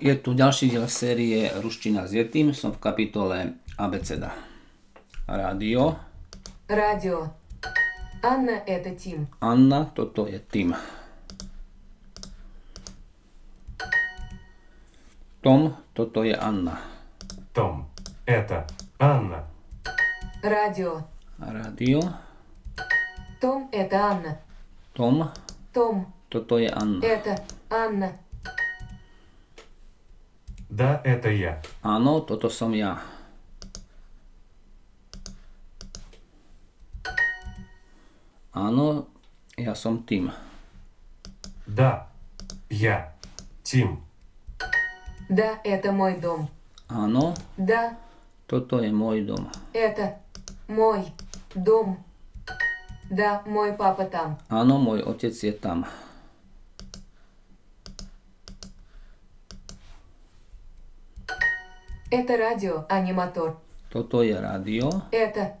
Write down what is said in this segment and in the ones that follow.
Je tu ďalší diel série Ruština s Jetým. Som v kapitole Abeceda. Rádio. Радио. Анна, это Тим. Anna, toto je Tim. Tom, toto je Anna. Том. Это Анна. Радио. Rádio. Том, это Анна. Tom, Том, toto je Anna. это Анна. Да, это я. Áno, toto som ja. Áno, ja som Tim. Да, я. Тим. Да, это мой дом. Áno, Да, toto je môj dom. это мой дом. Да, мой папа там. Áno, môj otec je tam. Это радио, а не мотор. Toto je rádio Это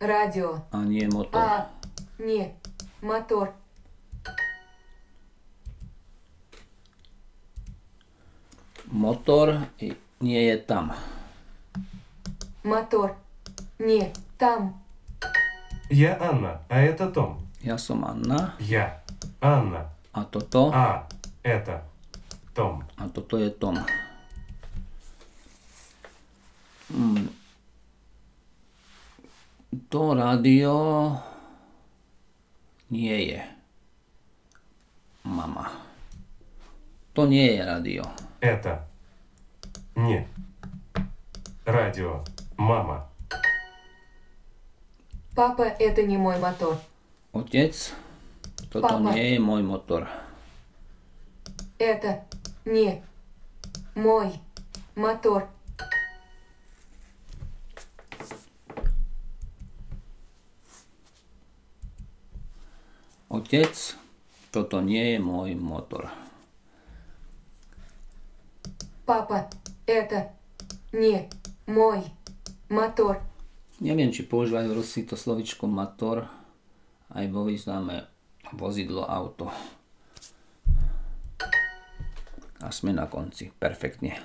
радио, a nie motor. а не мотор. I- nie je tam. Мотор. Не там. Я Анна, а это Том. Ja som Anna Я. Анна. a toto А. Это. Том. a toto je Tom. Hmm. To rádio nie je mama. To nie je rádio. Это. Не. Радио. Мама. Папа, это не мой мотор. Toto Papa. nie je môj motor. Это не мой мотор. Otec, toto nie je môj motor. Папа, это не мой мотор. Neviem, či používajú Rusi to slovičko motor aj vo význame vozidlo, auto. A sme na konci. Perfektne.